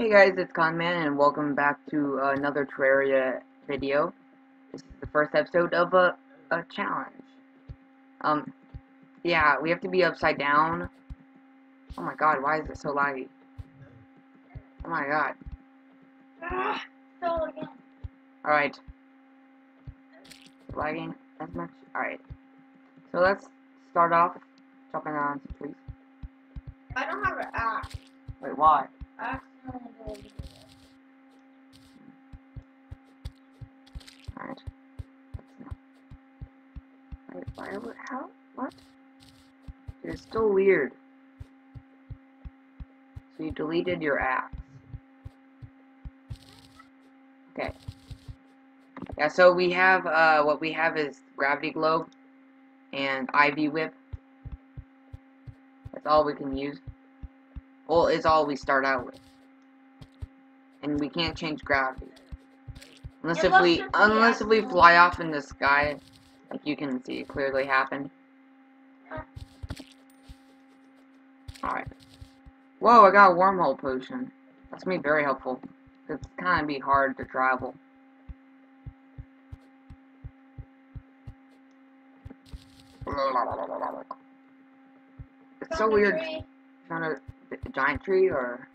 Hey guys, it's Conman, and welcome back to uh, another Terraria video. This is the first episode of a, a challenge. Um, yeah, we have to be upside down. Oh my god, why is it so laggy? Oh my god. Ah. Alright. Lagging as much? Alright. So let's start off jumping on some trees. I don't have an axe. Wait, why? I how? What? It's still weird. So you deleted your axe. Okay. Yeah, so we have, uh, what we have is Gravity Globe and Ivy Whip. That's all we can use. Well, it's all we start out with. And we can't change gravity. Unless if we, unless if we fly off in the sky, like you can see clearly happen. Alright. Whoa, I got a wormhole potion. That's gonna be very helpful. It's kind of be hard to travel. It's so weird. tree. Found a, a giant tree or?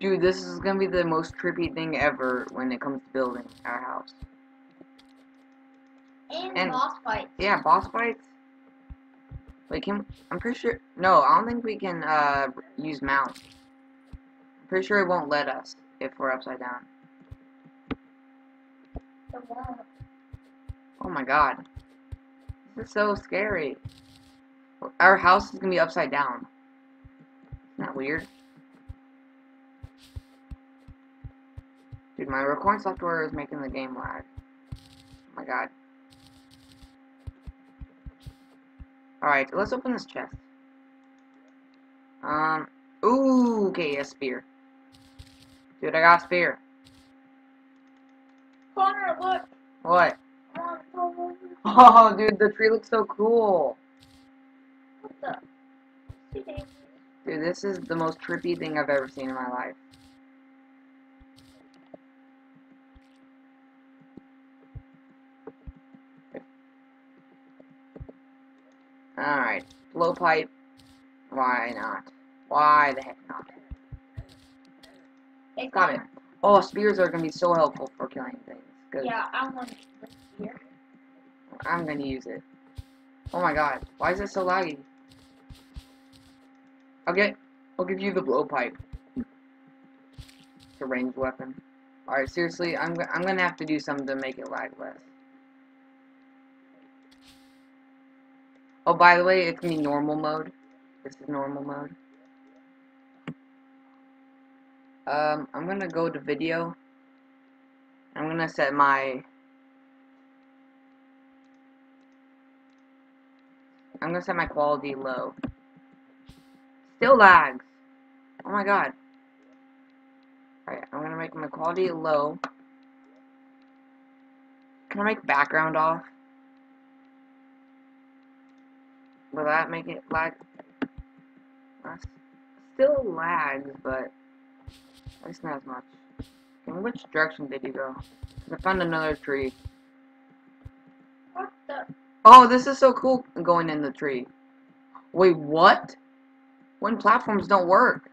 Dude this is gonna be the most trippy thing ever when it comes to building our house. And, And- boss fight. yeah boss fights. Wait can i'm pretty sure no i don't think we can uh use mount i'm pretty sure it won't let us if we're upside down. Oh my god. This is so scary. Our house is gonna be upside down that weird Dude, my recording software is making the game lag. Oh my god. Alright, let's open this chest. Um, ooh, okay, a spear. Dude, I got a spear. Connor, look. What? Come on, come on. Oh, dude, the tree looks so cool. What the? See, Dave. Dude, this is the most trippy thing I've ever seen in my life. Alright, blowpipe. Why not? Why the heck not? Hey, Got it. Oh, spears are gonna be so helpful for killing things. Cause Yeah, I want here. I'm gonna use it. Oh my god, why is it so laggy? I'll get, I'll give you the blowpipe. It's a ranged weapon. Alright, seriously, I'm, I'm gonna have to do something to make it lag less. Oh, by the way, it's be normal mode. This is normal mode. Um, I'm gonna go to video. I'm gonna set my I'm gonna set my quality low. Still lags. Oh my god. Alright, I'm gonna make my quality low. Can I make background off? Will that make it lag? Uh, Still lags, but at least not as much. In which direction did you go? I found another tree. What the? Oh, this is so cool going in the tree. Wait, what? When platforms don't work?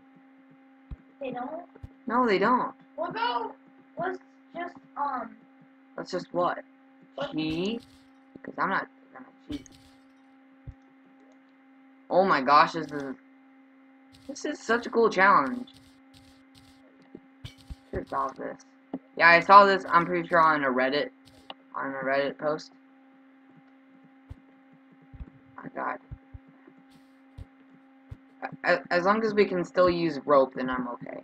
They don't? No, they don't. We'll go. Let's just, um, That's just what? What? Cheat? Because I'm not gonna cheat. Oh my gosh, this is this is such a cool challenge. Should saw this. Yeah, I saw this. I'm pretty sure on a Reddit, on a Reddit post. My God. As long as we can still use rope, then I'm okay.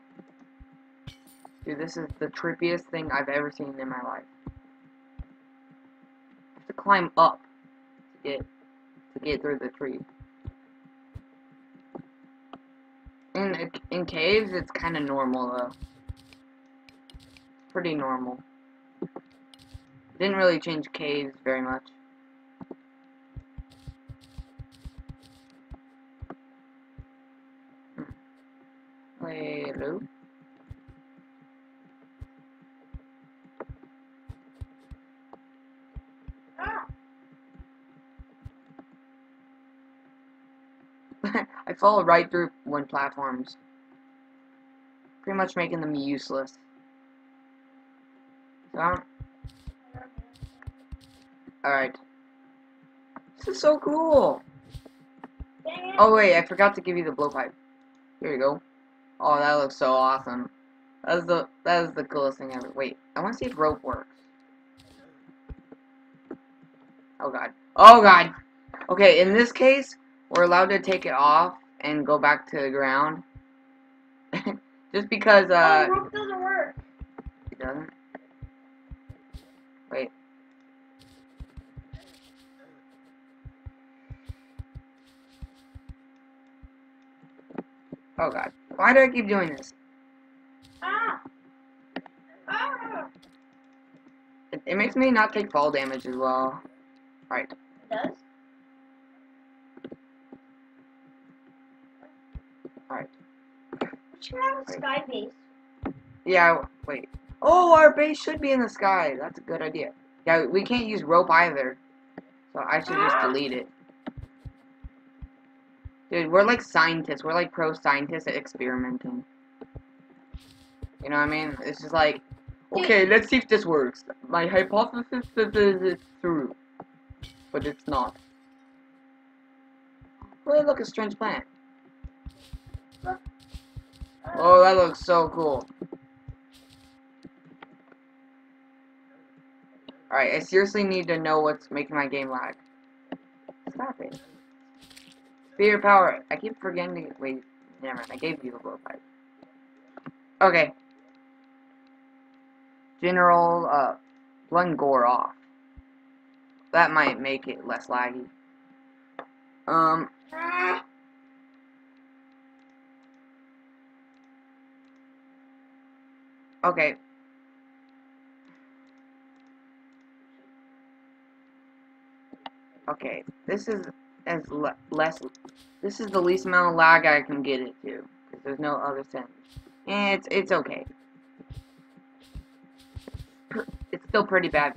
Dude, this is the trippiest thing I've ever seen in my life. I have to climb up to get to get through the tree. In in caves, it's kind of normal though. Pretty normal. Didn't really change caves very much. Hello. I fall right through when platforms. Pretty much making them useless. So Alright. This is so cool! Oh wait, I forgot to give you the blowpipe. Here you go. Oh, that looks so awesome. That is the that is the coolest thing ever. Wait, I want to see if rope works. Oh god. Oh god. Okay, in this case, we're allowed to take it off and go back to the ground. Just because uh oh, rope doesn't work. it doesn't. Wait. Oh god. Why do I keep doing this? Ah. Ah. It, it makes me not take fall damage as well. Right. It does. Alright. Should have a sky base. Yeah, wait. Oh, our base should be in the sky. That's a good idea. Yeah, we can't use rope either. So I should just delete it. Dude, we're like scientists. We're like pro scientists at experimenting. You know what I mean? It's just like, okay, let's see if this works. My hypothesis it's true. But it's not. Wait, look, a strange plant. Oh, that looks so cool. Alright, I seriously need to know what's making my game lag. Stop it. Spear power. I keep forgetting to wait. Never mind, I gave you the blowpipe. Okay. General, uh, gore off. That might make it less laggy. Um, okay. Okay, this is as le less. This is the least amount of lag I can get it to, because there's no other sense. Eh, it's it's okay. It's still pretty bad,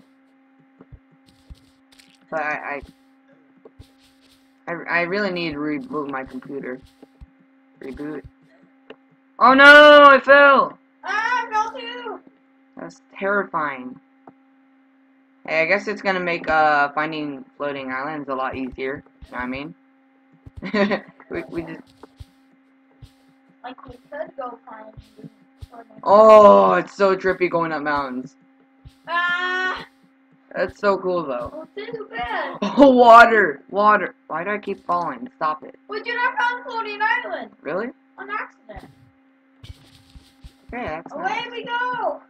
but I I I, I really need to reboot my computer. Reboot. Oh no! I fell. Ah, I fell too. That's terrifying. Hey, I guess it's gonna make uh finding floating islands a lot easier. You know what I mean? we, we just Like we could go find. oh, it's so trippy going up mountains. Ah, That's so cool though. well. Oh, water, water. Why do I keep falling? Stop it. We did not found floating island Really? on accident. Okay, that's Away nice. we go.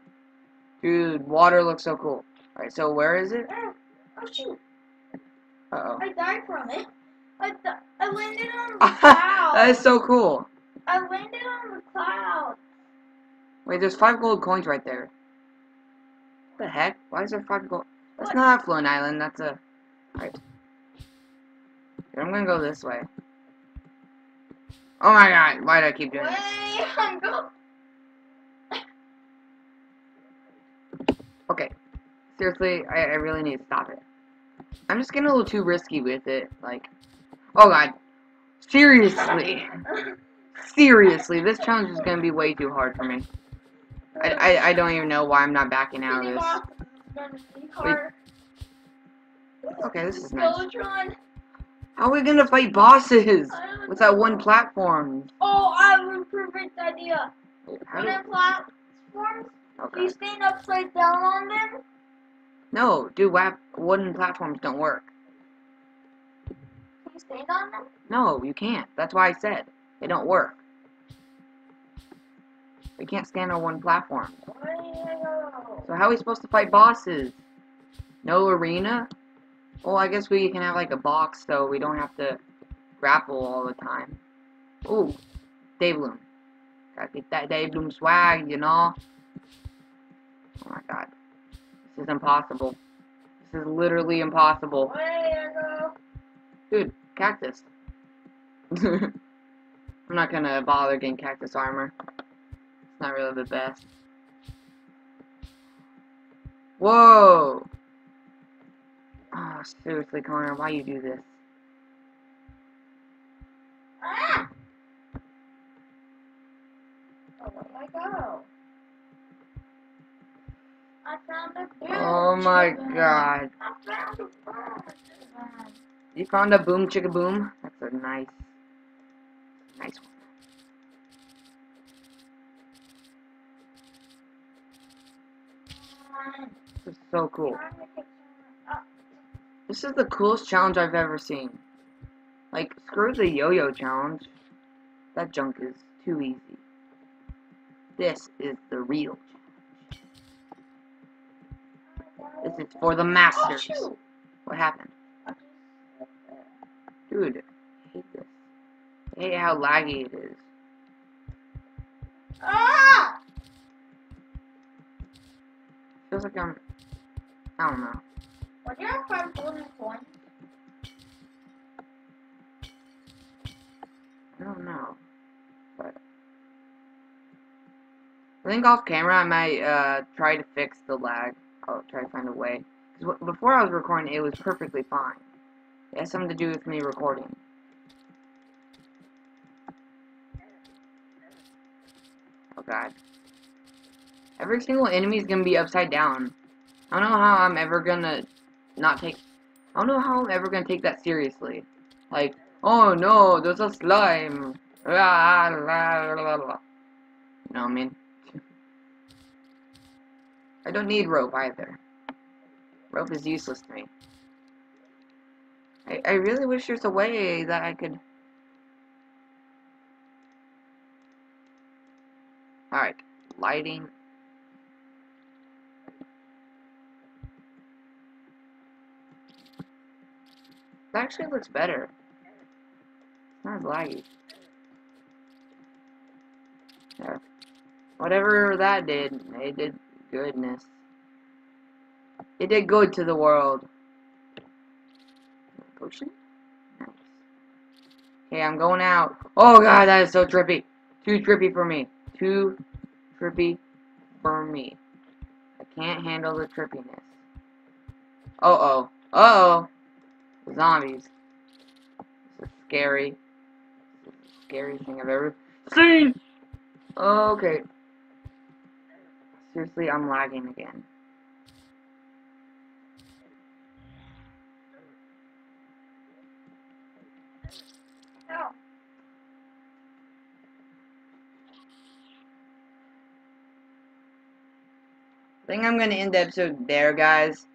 Dude, water looks so cool. Alright, so where is it? Oh shoot! Uh oh. I died from it. I I landed on the cloud. that is so cool. I landed on the cloud. Wait, there's five gold coins right there. What the heck? Why is there five gold? That's What? not a floating island. That's a. Right. Here, I'm gonna go this way. Oh my god! Why do I keep doing Way this? I'm going. Okay. Seriously, I, I really need to stop it. I'm just getting a little too risky with it. Like, oh god. Seriously. Seriously, this challenge is gonna be way too hard for me. I, I, I don't even know why I'm not backing out of this. Okay, this is nice. How are we gonna fight bosses with that one platform? Oh, I have a perfect idea. How do, platforms, okay. you stand upside down on them. No, dude, wooden platforms don't work. Can you stand on them? No, you can't. That's why I said they don't work. We can't stand on one platform. So how are we supposed to fight bosses? No arena? Well, I guess we can have like a box so we don't have to grapple all the time. Ooh, Daybloom. Gotta get that Daybloom swag, you know? Oh my god. Is impossible. This is literally impossible. Dude, cactus. I'm not gonna bother getting cactus armor. It's not really the best. Whoa! Oh, seriously, Connor, why you do this? Ah! Oh, where'd I go? I found my god. You found a boom chicka boom? That's a nice, nice one. This is so cool. This is the coolest challenge I've ever seen. Like, screw the yo-yo challenge. That junk is too easy. This is the real challenge. This is for the masters. What happened? Dude, I hate this. I hate how laggy it is. Ah! Feels like I'm... I don't know. Would you have five golden coins? I don't know. But... I think off camera I might uh, try to fix the lag. Try to find a way. Because before I was recording, it was perfectly fine. It has something to do with me recording. Oh god. Every single enemy is gonna be upside down. I don't know how I'm ever gonna not take. I don't know how I'm ever gonna take that seriously. Like, oh no, there's a slime. La, la, la, la. You know what I mean? I don't need rope either. Rope is useless to me. I, I really wish there's a way that I could... Alright, lighting. That actually looks better. It's not as laggy. Yeah. Whatever that did, it did goodness. It did good to the world. Potion? Nice. Okay, I'm going out. Oh god, that is so trippy. Too trippy for me. Too trippy for me. I can't handle the trippiness. Uh oh. Uh oh. Zombies. This is scary. This is the scariest thing I've ever seen. Okay. Seriously, I'm lagging again. No. I think I'm gonna end the episode there, guys.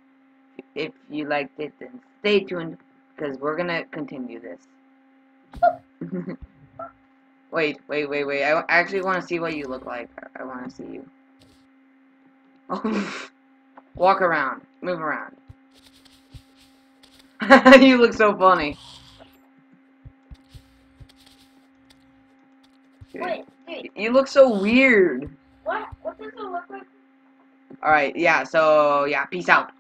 If you liked it, then stay tuned because we're gonna continue this. wait, wait, wait, wait. I actually want to see what you look like. I, I want to see you. Walk around, move around. you look so funny. Wait, wait. You look so weird. What? What does it look like? Alright, yeah, so, yeah, peace out.